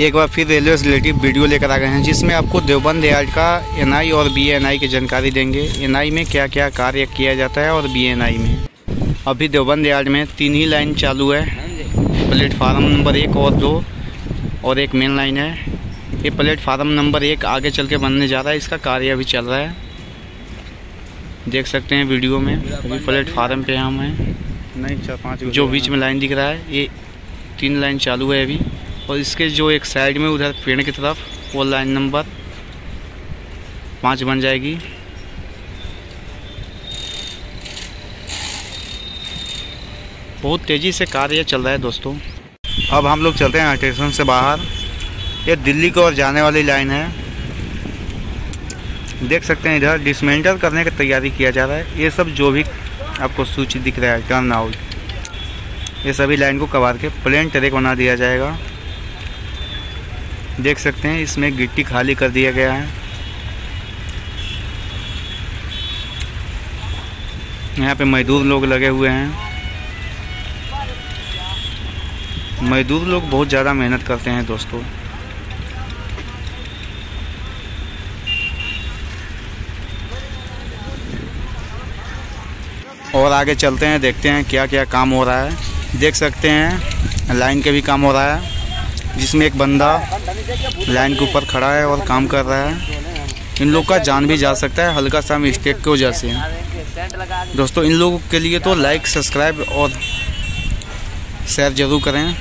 एक बार फिर रेलवे से रिलेटिव वीडियो लेकर आ गए हैं जिसमें आपको देवबंद यार्ड का एनआई और बीएनआई की जानकारी देंगे। एनआई में क्या क्या कार्य किया जाता है और बीएनआई में? अभी देवबंद यार्ड में तीन ही लाइन चालू है। प्लेटफार्म नंबर एक और दो और एक मेन लाइन है। ये प्लेटफार्म नंबर एक आगे चल के बनने जा रहा है इसका कार्य अभी चल रहा है। देख सकते हैं वीडियो में अभी प्लेटफार्म पे हम हैं। नहीं चार पाँच जो बीच में लाइन दिख रहा है ये तीन लाइन चालू है अभी। और इसके जो एक साइड में उधर पेड़ की तरफ़, वो लाइन नंबर पाँच बन जाएगी। बहुत तेज़ी से कार्य चल रहा है दोस्तों। अब हम लोग चलते हैं स्टेशन से बाहर। ये दिल्ली की ओर जाने वाली लाइन है। देख सकते हैं इधर डिसमेंटल करने की तैयारी किया जा रहा है। ये सब जो भी आपको सूची दिख रहा है टर्न आउट ये सभी लाइन को कबार के प्लेन ट्रैक बना दिया जाएगा। देख सकते हैं, इसमें गिट्टी खाली कर दिया गया है। यहाँ पे मजदूर लोग लगे हुए हैं। मजदूर लोग बहुत ज़्यादा मेहनत करते हैं दोस्तों। और आगे चलते हैं, देखते हैं क्या क्या काम हो रहा है। देख सकते हैं, लाइन के भी काम हो रहा है। जिसमें एक बंदा लाइन के ऊपर खड़ा है और काम कर रहा है। इन लोग का जान भी जा सकता है, हल्का सा मिस्टेक की वजह से। दोस्तों, इन लोगों के लिए तो लाइक सब्सक्राइब और शेयर ज़रूर करें।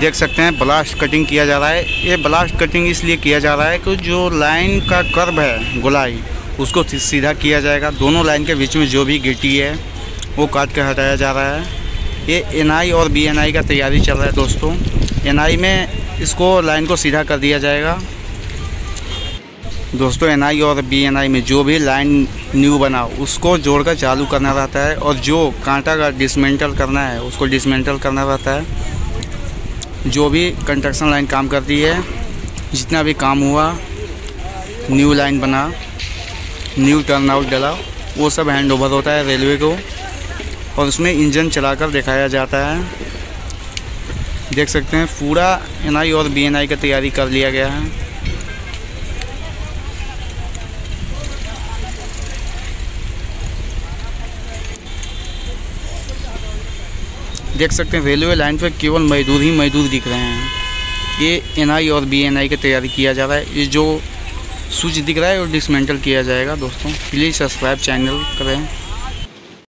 देख सकते हैं ब्लास्ट कटिंग किया जा रहा है। ये ब्लास्ट कटिंग इसलिए किया जा रहा है कि जो लाइन का कर्व है, गोलाई, उसको सीधा किया जाएगा। दोनों लाइन के बीच में जो भी गिट्टी है, वो काट कर हटाया जा रहा है। ये एनआई और बीएनआई का तैयारी चल रहा है दोस्तों। एनआई में इसको लाइन को सीधा कर दिया जाएगा। दोस्तों एनआई और बीएनआई में जो भी लाइन न्यू बना, उसको जोड़कर चालू करना रहता है और जो कांटा का डिसमेंटल करना है, उसको डिसमेंटल करना रहता है। जो भी कंस्ट्रक्शन लाइन काम करती है, जितना भी काम हुआ न्यू लाइन बना न्यू टर्न आउट डला, वो सब हैंड ओवर होता है रेलवे को। और उसमें इंजन चलाकर दिखाया जाता है। देख सकते हैं, पूरा एनआई और बीएनआई का तैयारी कर लिया गया है। देख सकते हैं रेलवे लाइन पर केवल मजदूर ही मजदूर दिख रहे हैं। ये एनआई और बीएनआई की तैयारी किया जा रहा है। ये जो स्विच दिख रहा है और डिसमेंटल किया जाएगा, दोस्तों। प्लीज़ सब्सक्राइब चैनल करें।